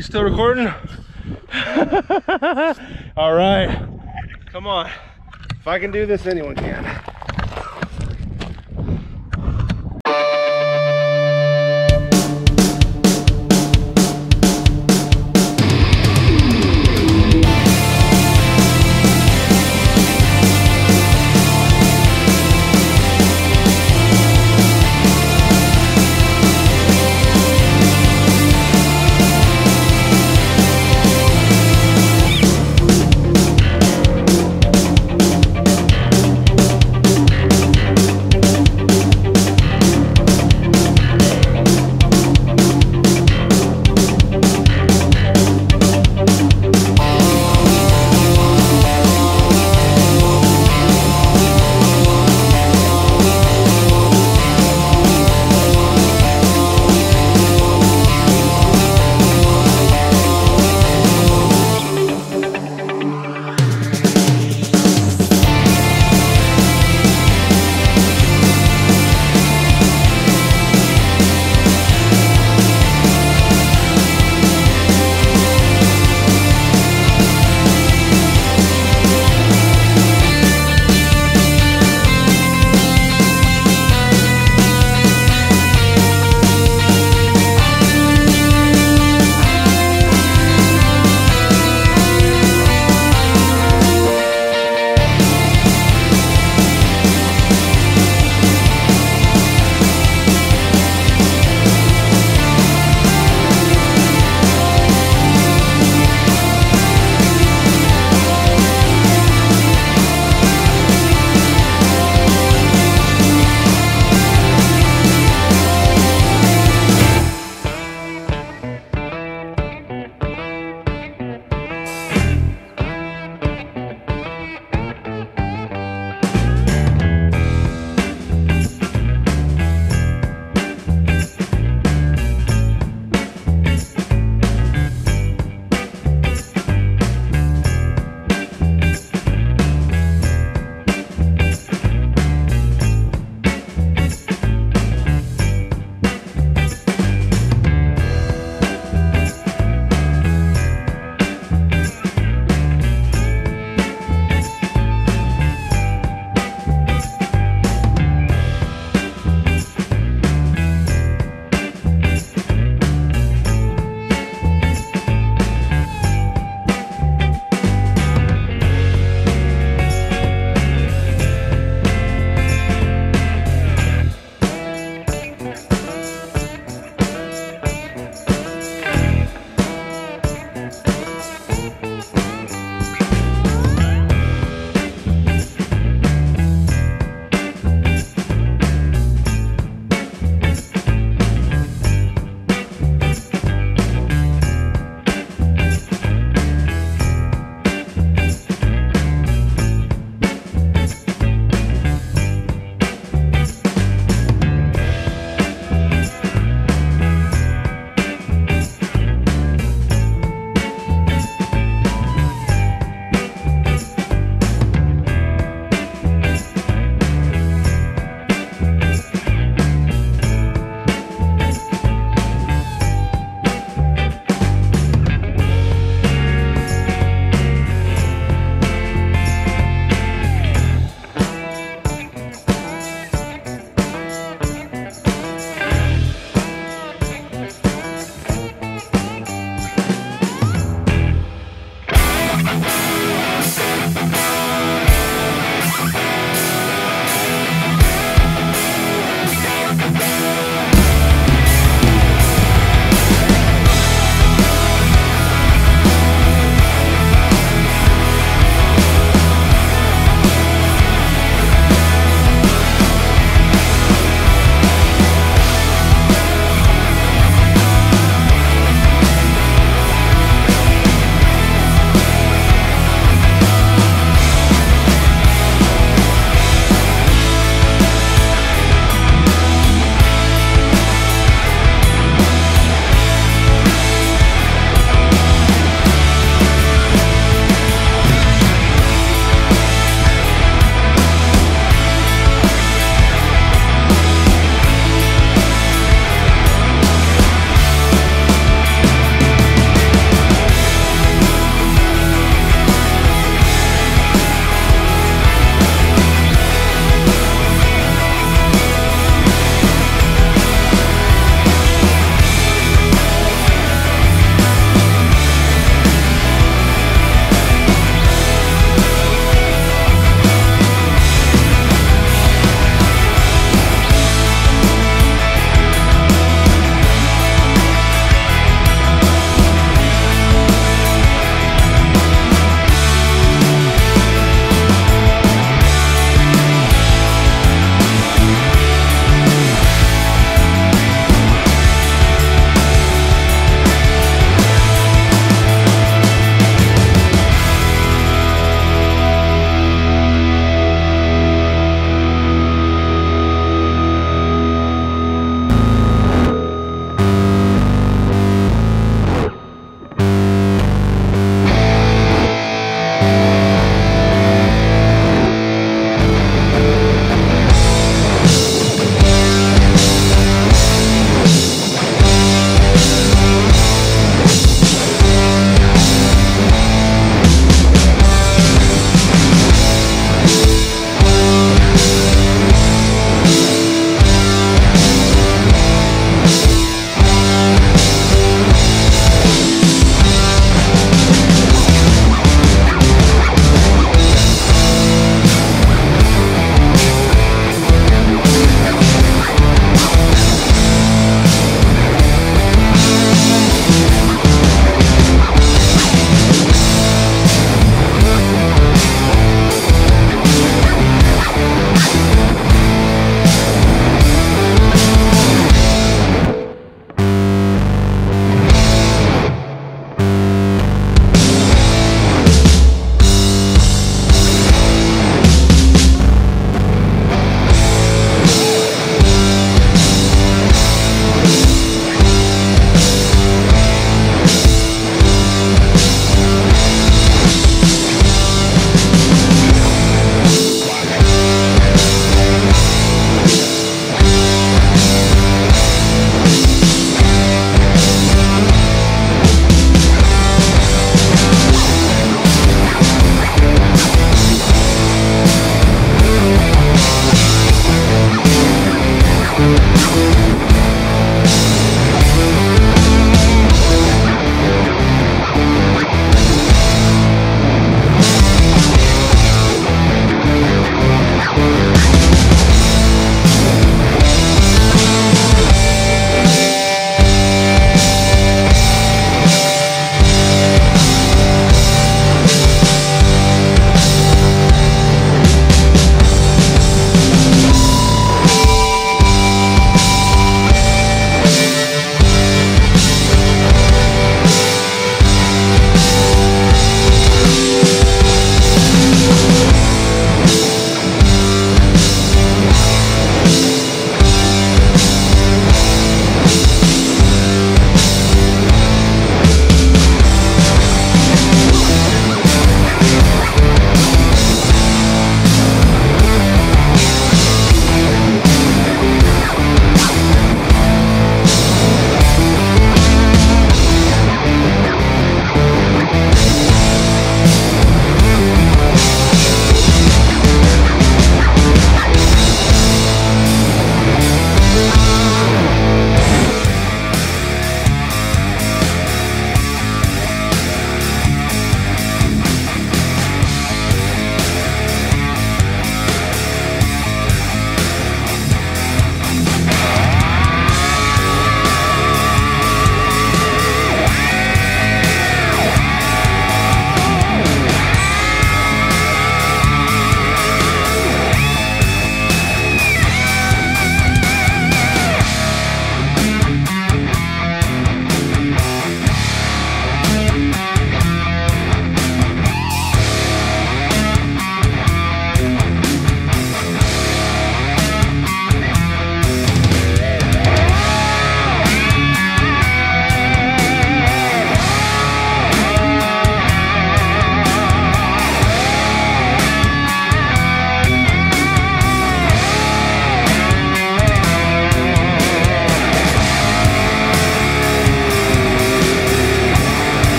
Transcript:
You still recording? All right. Come on. If I can do this, anyone can.